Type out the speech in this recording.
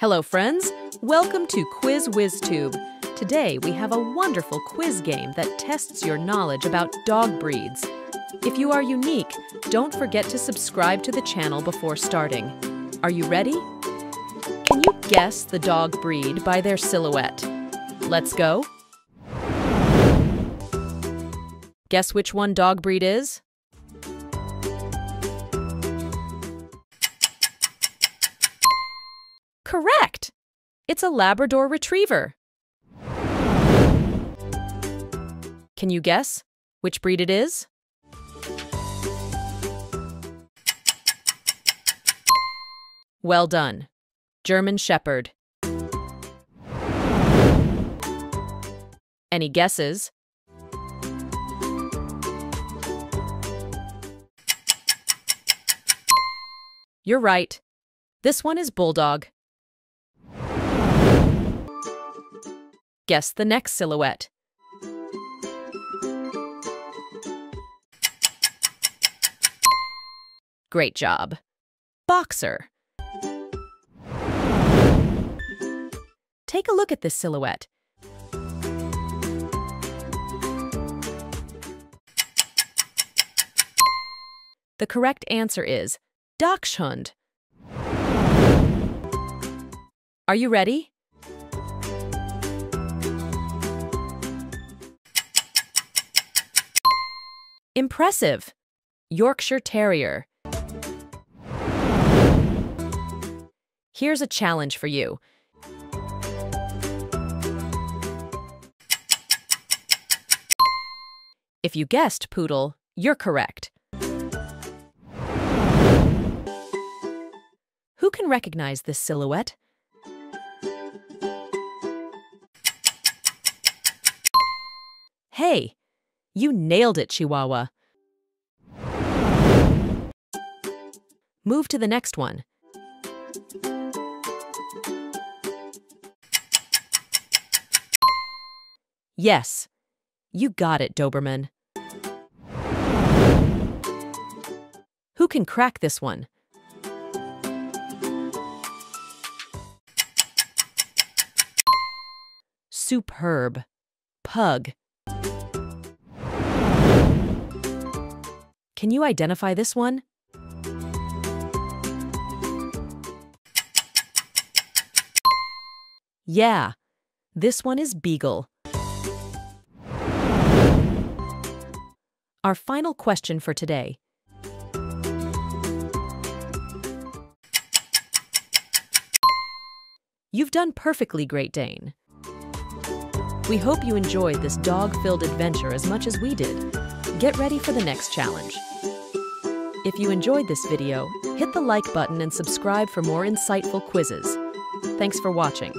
Hello, friends. Welcome to Quiz WizTube. Today, we have a wonderful quiz game that tests your knowledge about dog breeds. If you are unique, don't forget to subscribe to the channel before starting. Are you ready? Can you guess the dog breed by their silhouette? Let's go. Guess which one dog breed is? Correct! It's a Labrador Retriever. Can you guess which breed it is? Well done. German Shepherd. Any guesses? You're right. This one is Bulldog. Guess the next silhouette. Great job. Boxer. Take a look at this silhouette. The correct answer is Dachshund. Are you ready? Impressive! Yorkshire Terrier. Here's a challenge for you. If you guessed poodle, you're correct. Who can recognize this silhouette? Hey, you nailed it, Chihuahua. Move to the next one. Yes, you got it, Doberman. Who can crack this one? Superb. Pug. Can you identify this one? Yeah, this one is Beagle. Our final question for today. You've done perfectly, Great Dane. We hope you enjoyed this dog-filled adventure as much as we did. Get ready for the next challenge. If you enjoyed this video, hit the like button and subscribe for more insightful quizzes. Thanks for watching.